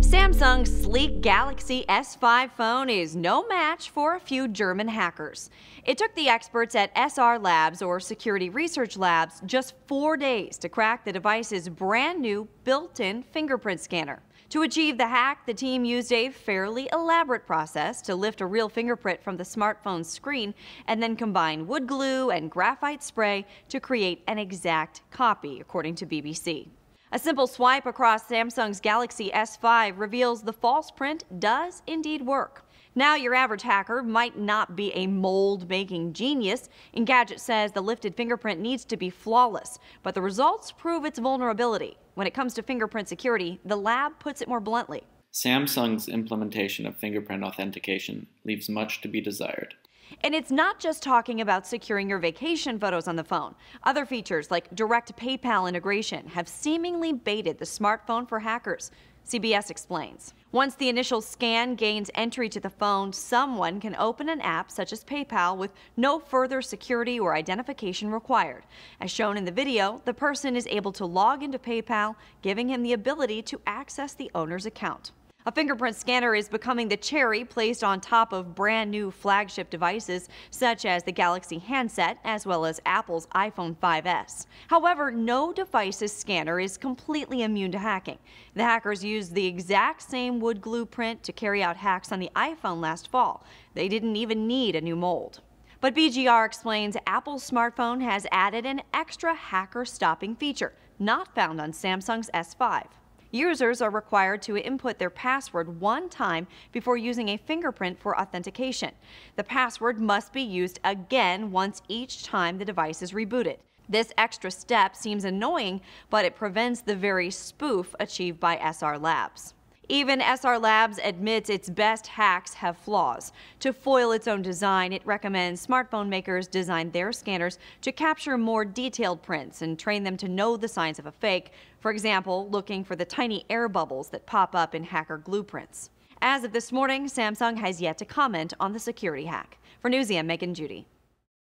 Samsung's sleek Galaxy S5 phone is no match for a few German hackers. It took the experts at SR Labs or Security Research Labs just four days to crack the device's brand new built-in fingerprint scanner. To achieve the hack, the team used a fairly elaborate process to lift a real fingerprint from the smartphone's screen and then combine wood glue and graphite spray to create an exact copy, according to BBC. A simple swipe across Samsung's Galaxy S5 reveals the false print does indeed work. Now, your average hacker might not be a mold making genius. Engadget says the lifted fingerprint needs to be flawless, but the results prove its vulnerability. When it comes to fingerprint security, the lab puts it more bluntly. Samsung's implementation of fingerprint authentication leaves much to be desired. And it's not just talking about securing your vacation photos on the phone. Other features like direct PayPal integration have seemingly baited the smartphone for hackers. CBS explains. Once the initial scan gains entry to the phone, someone can open an app such as PayPal with no further security or identification required. As shown in the video, the person is able to log into PayPal, giving him the ability to access the owner's account. A fingerprint scanner is becoming the cherry placed on top of brand new flagship devices such as the Galaxy handset as well as Apple's iPhone 5S. However, no device's scanner is completely immune to hacking. The hackers used the exact same wood glue print to carry out hacks on the iPhone last fall. They didn't even need a new mold. But BGR explains Apple's smartphone has added an extra hacker stopping feature not found on Samsung's S5. Users are required to input their password one time before using a fingerprint for authentication. The password must be used again once each time the device is rebooted. This extra step seems annoying, but it prevents the very spoof achieved by SR Labs. Even SR Labs admits its best hacks have flaws. To foil its own design, it recommends smartphone makers design their scanners to capture more detailed prints and train them to know the signs of a fake, for example, looking for the tiny air bubbles that pop up in hacker glue prints. As of this morning, Samsung has yet to comment on the security hack. For Newsy, I'm Megan Judy.